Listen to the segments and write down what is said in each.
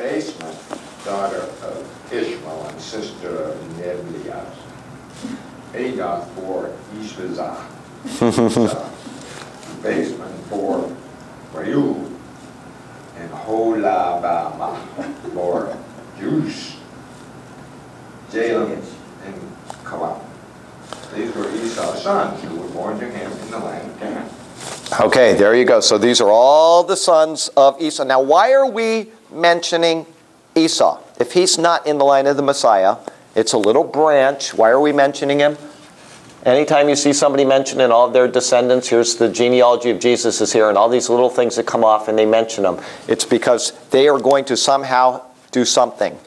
Basemath, daughter of Ishmael and sister of Neblias. Adoth bore Ishbazah. Basemath bore Reuel. And Holabama bore Juice. Jalem and Kalam. These were Esau's sons who were born to him in the land of Canaan. Okay, there you go. So these are all the sons of Esau. Now, why are we mentioning Esau? If he's not in the line of the Messiah, it's a little branch. Why are we mentioning him? Anytime you see somebody mentioning all of their descendants, here's the genealogy of Jesus is here, and all these little things that come off and they mention them. It's because they are going to somehow do something.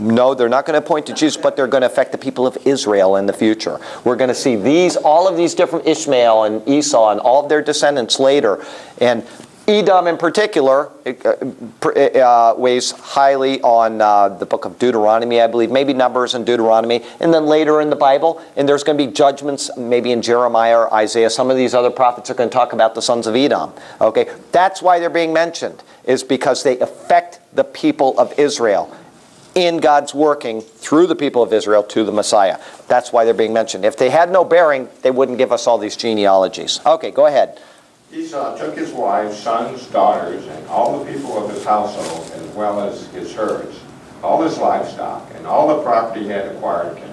No, they're not going to point to Jesus, but they're going to affect the people of Israel in the future. We're going to see these, all of these different Ishmael and Esau and all of their descendants later. And Edom in particular uh, uh, weighs highly on uh, the book of Deuteronomy, I believe, maybe Numbers and Deuteronomy, and then later in the Bible. And there's going to be judgments, maybe in Jeremiah or Isaiah. Some of these other prophets are going to talk about the sons of Edom. Okay, that's why they're being mentioned, is because they affect the people of Israel in God's working through the people of Israel to the Messiah. That's why they're being mentioned. If they had no bearing, they wouldn't give us all these genealogies. Okay, go ahead. Esau took his wives, sons, daughters, and all the people of his household, as well as his herds, all his livestock, and all the property he had acquired him.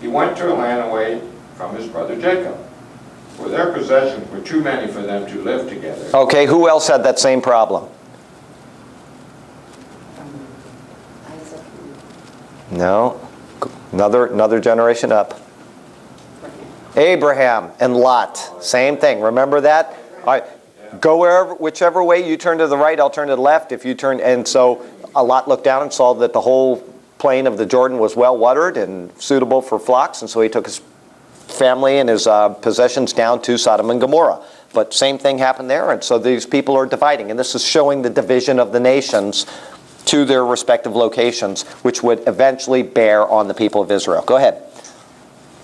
He went to a land away from his brother Jacob, for their possessions were too many for them to live together. Okay, who else had that same problem? No. Another, another generation up. Abraham and Lot. Same thing. Remember that? All right. Go wherever, whichever way you turn to the right, I'll turn to the left. If you turn, and so a Lot looked down and saw that the whole plain of the Jordan was well watered and suitable for flocks, and so he took his family and his uh, possessions down to Sodom and Gomorrah. But same thing happened there, and so these people are dividing, and this is showing the division of the nations to their respective locations, which would eventually bear on the people of Israel. Go ahead.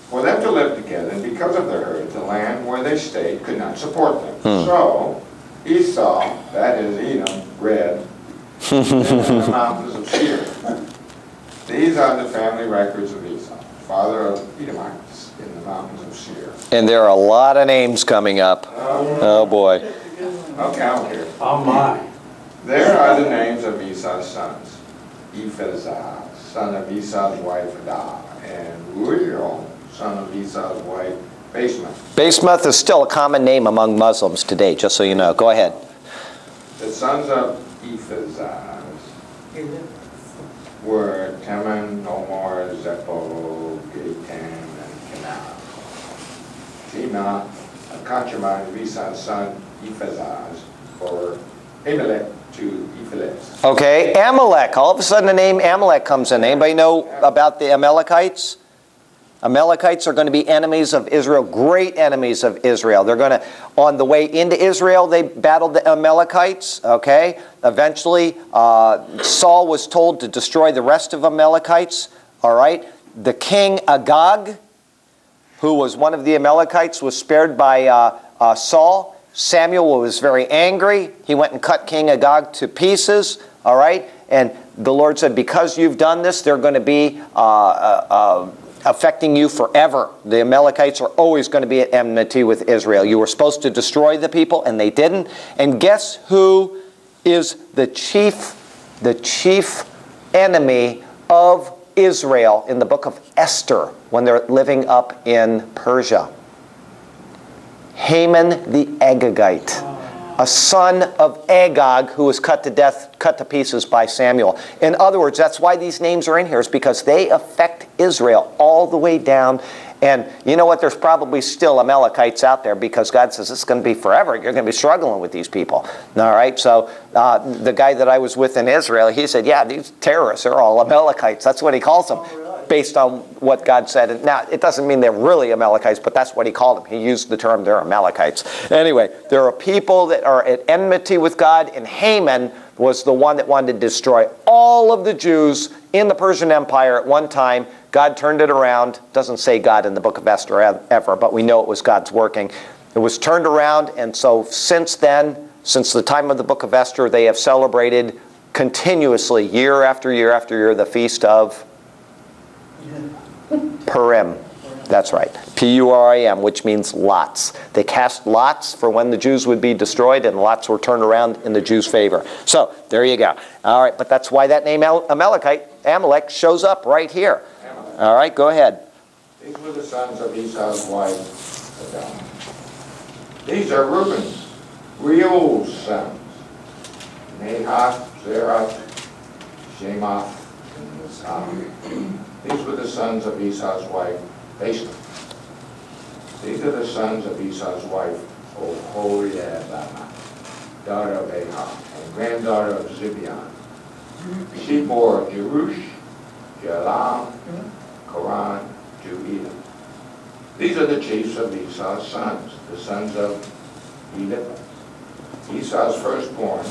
For them to live together, and because of their herd, the land where they stayed could not support them. Hmm. So Esau, that is Edom, bred in the mountains of Seir. These are the family records of Esau, father of Edomites in the mountains of Seir. And there are a lot of names coming up. Um, oh boy. Okay, I'll count here. Oh my. There are the names of Esau's sons. Ephazah, son of Esau's wife Adah, and Reuel, son of Esau's wife Basemath. Basemath is still a common name among Muslims today, just so you know. Go ahead. The sons of Ephazah were Teman, Omar, Zepho, Gatam, and Canaan. Zimah, a concubine of Esau's son Ephazah's, for Amalek to Okay, Amalek. All of a sudden the name Amalek comes in. Anybody know about the Amalekites? Amalekites are going to be enemies of Israel, great enemies of Israel. They're going to, on the way into Israel, they battled the Amalekites, okay? Eventually, uh, Saul was told to destroy the rest of Amalekites, all right? The king Agag, who was one of the Amalekites, was spared by uh, uh, Saul. Samuel was very angry. He went and cut King Agag to pieces, all right? And the Lord said, Because you've done this, they're going to be uh, uh, uh, affecting you forever. The Amalekites are always going to be at enmity with Israel. You were supposed to destroy the people, and they didn't. And guess who is the chief, the chief enemy of Israel in the book of Esther when they're living up in Persia? Haman the Agagite, a son of Agag who was cut to death, cut to pieces by Samuel. In other words, that's why these names are in here, is because they affect Israel all the way down. And you know what? There's probably still Amalekites out there because God says it's going to be forever. You're going to be struggling with these people. All right. So uh, the guy that I was with in Israel, he said, "Yeah, these terrorists are all Amalekites." That's what he calls them based on what God said. And now, it doesn't mean they're really Amalekites, but that's what he called them. He used the term they're Amalekites. Anyway, there are people that are at enmity with God, and Haman was the one that wanted to destroy all of the Jews in the Persian Empire at one time. God turned it around. Doesn't say God in the book of Esther ever, but we know it was God's working. It was turned around, and so since then, since the time of the book of Esther, they have celebrated continuously, year after year after year, the feast of Purim. That's right. P U R I M, which means lots. They cast lots for when the Jews would be destroyed, and lots were turned around in the Jews' favor. So there you go. All right, but that's why that name Amalekite, Amalek, shows up right here. All right, go ahead. These were the sons of Esau's wife. These are Reuben's, Reuel's sons. Nahath, Zerah, Shemoth, and Mizah. These were the sons of Esau's wife, Bashan. These are the sons of Esau's wife, Oholiabama, daughter of Ahab, and granddaughter of Zibeon. She bore Jerush, Jalam, Koran, Edom. These are the chiefs of Esau's sons, the sons of Edom. Esau's firstborn,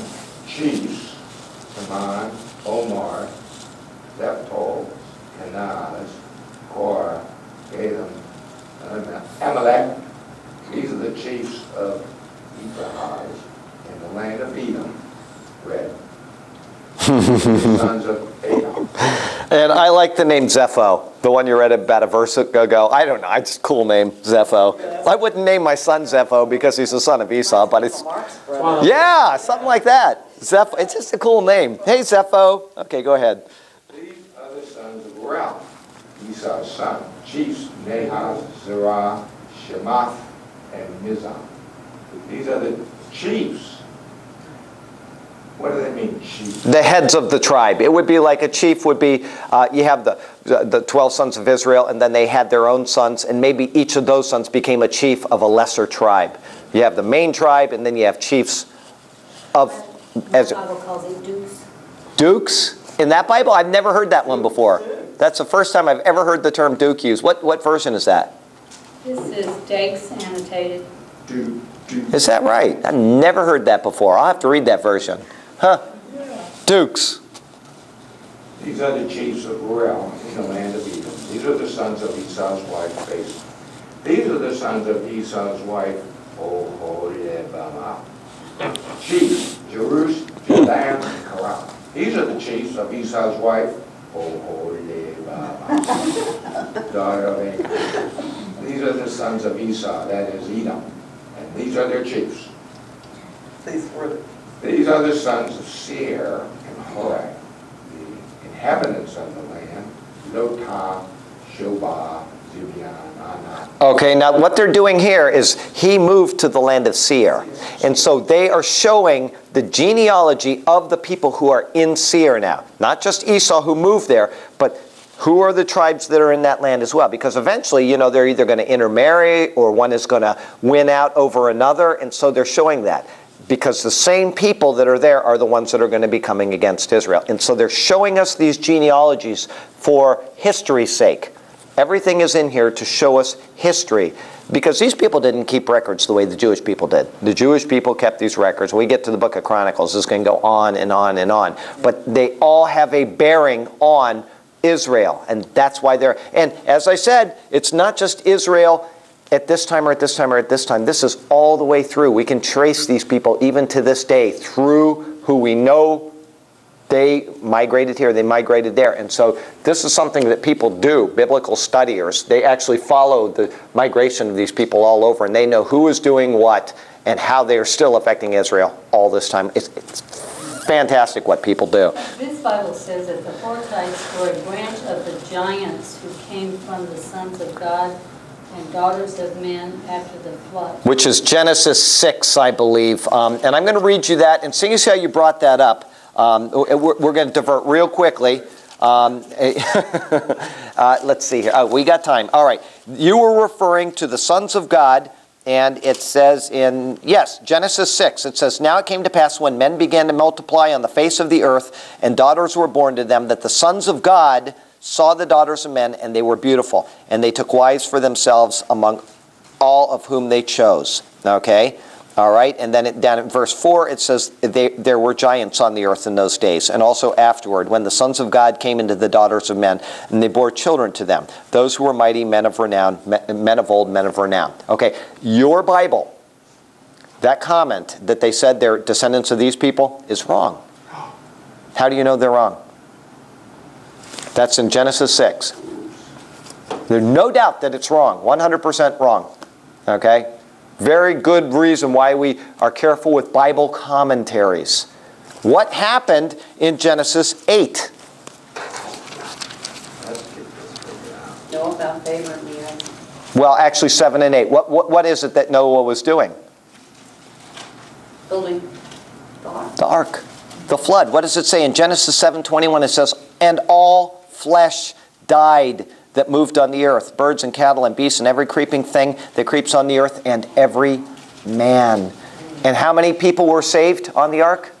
chiefs, Haman, Omar, Zephol, Kenaz, Korah, Gatham, and Amalek. These are the chiefs of Ephraim in the land of Edom, red. sons of Edom. And I like the name Zepho, the one you read about a verse ago. I don't know, it's a cool name, Zepho. I wouldn't name my son Zepho because he's the son of Esau, but it's, yeah, something like that. Zepho, it's just a cool name. Hey, Zepho. Okay, go ahead. These are the sons of Reuel, Esau's son, chiefs Nahaz, Zerah, Shemath, and Mizam. These are the chiefs. What do they mean, chiefs? The heads of the tribe. It would be like a chief would be, uh, you have the, the 12 sons of Israel, and then they had their own sons, and maybe each of those sons became a chief of a lesser tribe. You have the main tribe, and then you have chiefs of, as, Bible calls it dukes. Dukes? In that Bible? I've never heard that one before. That's the first time I've ever heard the term Duke used. What, what version is that? This is Dake's annotated. Do, do, Is that right? I've never heard that before. I'll have to read that version. Huh? Dukes. these are the chiefs of Reuel in the land of Edom. These are the sons of Esau's wife, Bashan. These are the sons of Esau's wife, Oholibamah. Chiefs, Jerush, Jadan, and Karam. These are the chiefs of Esau's wife, Oholibamah, daughter of Abraham. These are the sons of Esau, that is Edom, and these are their chiefs. These were the These are the sons of Seir and Horeb, the inhabitants of the land, Lotah, Shobah, Zibeon, Anat. Okay, now what they're doing here is he moved to the land of Seir. And so they are showing the genealogy of the people who are in Seir now. Not just Esau who moved there, but who are the tribes that are in that land as well? Because eventually, you know, they're either going to intermarry or one is going to win out over another. And so they're showing that. Because the same people that are there are the ones that are going to be coming against Israel. And so they're showing us these genealogies for history's sake. Everything is in here to show us history. Because these people didn't keep records the way the Jewish people did. The Jewish people kept these records. When we get to the book of Chronicles, this can go on and on and on. But they all have a bearing on Israel. And that's why they're. And as I said, it's not just Israel at this time or at this time or at this time. This is all the way through. We can trace these people even to this day through who we know they migrated here, they migrated there. And so this is something that people do, biblical studiers. They actually follow the migration of these people all over and they know who is doing what and how they are still affecting Israel all this time. It's, it's fantastic what people do. This Bible says that the Horites were a branch of the giants who came from the sons of God and daughters of men after the flood. which is Genesis 6, I believe. Um, and I'm going to read you that. And seeing as how you brought that up, um, we're, we're going to divert real quickly. Um, uh, let's see here. Oh, we got time. All right. You were referring to the sons of God. And it says in, yes, Genesis 6, it says, Now it came to pass when men began to multiply on the face of the earth, and daughters were born to them, that the sons of God saw the daughters of men, and they were beautiful. And they took wives for themselves among all of whom they chose. Okay? All right? And then it, down in verse 4, it says, they, There were giants on the earth in those days, and also afterward, when the sons of God came into the daughters of men, and they bore children to them, those who were mighty, men of renown, men of old, men of renown. Okay? Your Bible, that comment that they said they're descendants of these people is wrong. How do you know they're wrong? That's in Genesis 6. There's no doubt that it's wrong, 100% wrong. Okay? Very good reason why we are careful with Bible commentaries. What happened in Genesis 8? Noah found favor in the eyes. Well, actually, 7 and 8. What, what, what is it that Noah was doing? Building the ark. The ark. The flood. What does it say in Genesis 7:21? It says, "And all flesh died that moved on the earth, birds and cattle and beasts and every creeping thing that creeps on the earth, and every man." And how many people were saved on the ark?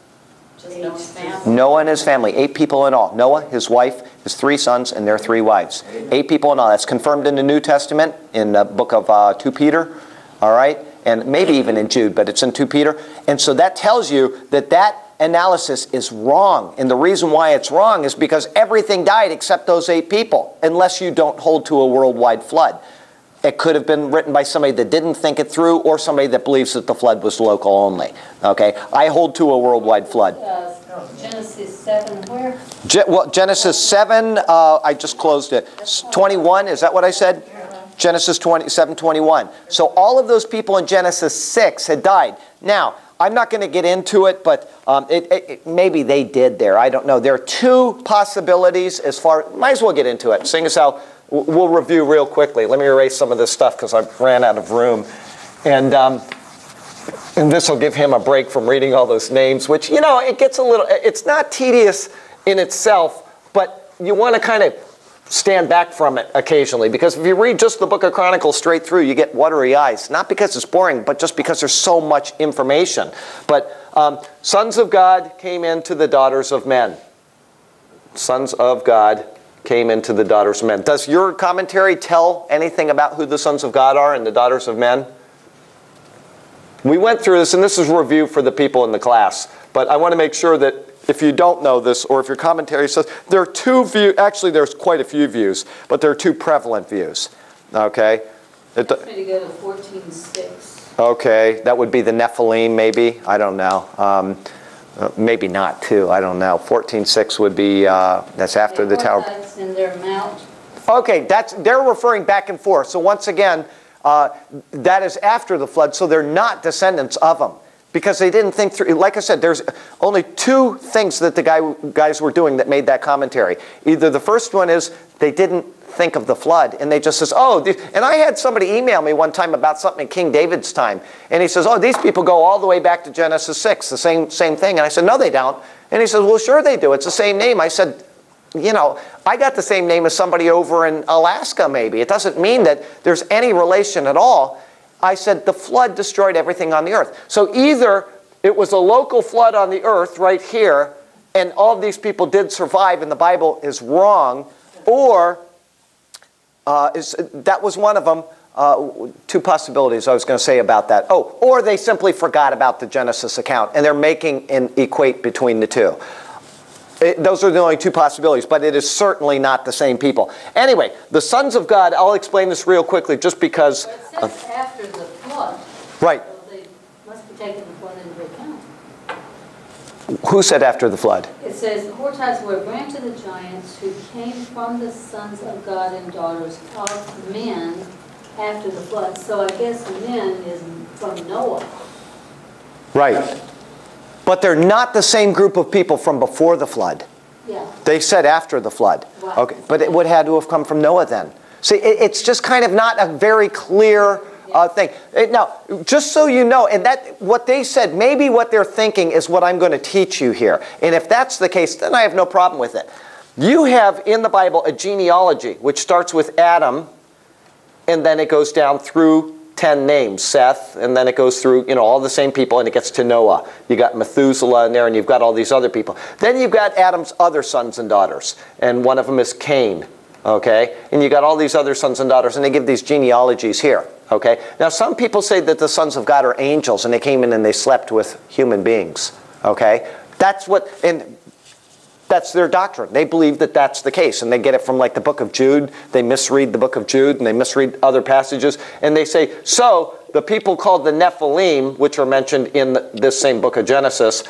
Just Noah and his family, eight people in all. Noah, his wife, his three sons, and their three wives. Eight people in all. That's confirmed in the New Testament in the book of uh, 2 Peter, all right? And maybe even in Jude, but it's in 2 Peter. And so that tells you that that analysis is wrong. And the reason why it's wrong is because everything died except those eight people, unless you don't hold to a worldwide flood. It could have been written by somebody that didn't think it through or somebody that believes that the flood was local only. Okay? I hold to a worldwide flood. Genesis 7, where? Ge- well, Genesis 7, uh, I just closed it. 21, is that what I said? Genesis 20, 7, 21. So all of those people in Genesis 6 had died. Now, I'm not going to get into it, but um, it, it, it- maybe they did there. I don't know. There are two possibilities as far, might as well get into it, seeing as how we'll review real quickly. Let me erase some of this stuff because I ran out of room. And um, and this will give him a break from reading all those names, which, you know, it gets a little, it's not tedious in itself, but you want to kind of stand back from it occasionally because if you read just the book of Chronicles straight through, you get watery eyes. Not because it's boring, but just because there's so much information. But um, sons of God came into the daughters of men. Sons of God came into the daughters of men. Does your commentary tell anything about who the sons of God are and the daughters of men? We went through this, and this is review for the people in the class. But I want to make sure that if you don't know this, or if your commentary says there are two views, actually, there's quite a few views, but there are two prevalent views. Okay? It, to go to 14.6. okay, that would be the Nephilim, maybe. I don't know. Um, uh, maybe not, too. I don't know. 14.6 would be, uh, that's after the Tower. That's in their mount. Okay, that's they're referring back and forth. So once again, uh, that is after the flood. So they're not descendants of them because they didn't think through. Like I said, there's only two things that the guy, guys were doing that made that commentary. Either the first one is they didn't think of the flood and they just says, oh, and I had somebody email me one time about something in King David's time, and he says, oh, these people go all the way back to Genesis six, the same same thing. And I said, no, they don't. And he says, well, sure they do. It's the same name. I said, you know, I got the same name as somebody over in Alaska, maybe. It doesn't mean that there's any relation at all. I said the flood destroyed everything on the earth. So either it was a local flood on the earth right here, and all of these people did survive, and the Bible is wrong, or uh, is, that was one of them. Uh, two possibilities I was going to say about that. Oh, or they simply forgot about the Genesis account, and they're making an equate between the two. It- those are the only two possibilities, but it is certainly not the same people. Anyway, the sons of God, I'll explain this real quickly just because. But it says after the flood. Right. So they must be taking the flood into account. Who said after the flood? It says, the Horites were a branch of the giants who came from the sons of God and daughters of men after the flood. So I guess men is from Noah. Right. But they're not the same group of people from before the flood. Yeah. They said after the flood. Right. Okay, but it would have to have come from Noah then. See, it, it's just kind of not a very clear uh, thing. Now, just so you know, and that what they said, maybe what they're thinking is what I'm going to teach you here. And if that's the case, then I have no problem with it. You have in the Bible a genealogy which starts with Adam, and then it goes down through 10 names Seth, and then it goes through, you know, all the same people, and it gets to Noah. You got Methuselah in there, and you've got all these other people. Then you've got Adam's other sons and daughters, and one of them is Cain, okay? And you got all these other sons and daughters, and they give these genealogies here, okay? Now, some people say that the sons of God are angels, and they came in and they slept with human beings, okay? That's what, and that's their doctrine. They believe that that's the case, and they get it from like the book of Jude. They misread the book of Jude, and they misread other passages, and they say, so the people called the Nephilim, which are mentioned in this same book of Genesis,